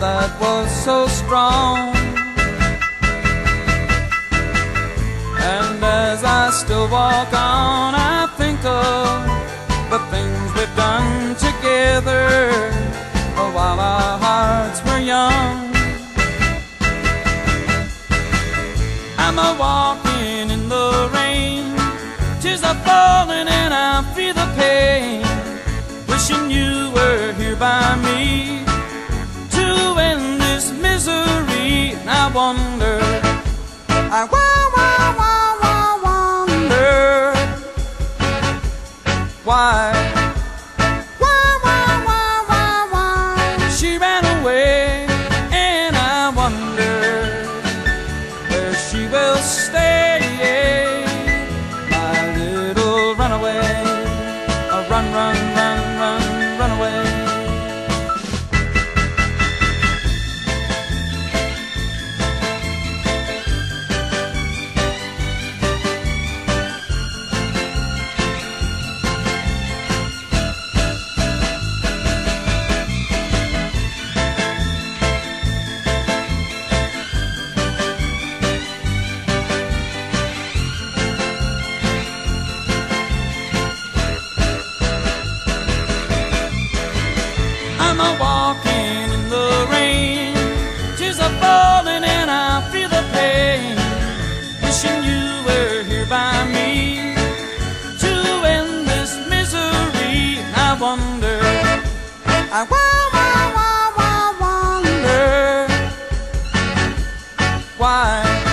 that was so strong. And as I still walk on, I think of walking in the rain, tears are falling and I feel the pain. Wishing you were here by me to end this misery. And I wonder, I wa- I'm a walking in the rain. Tears are falling and I feel the pain. Wishing you were here by me to end this misery. I wonder, I wonder why.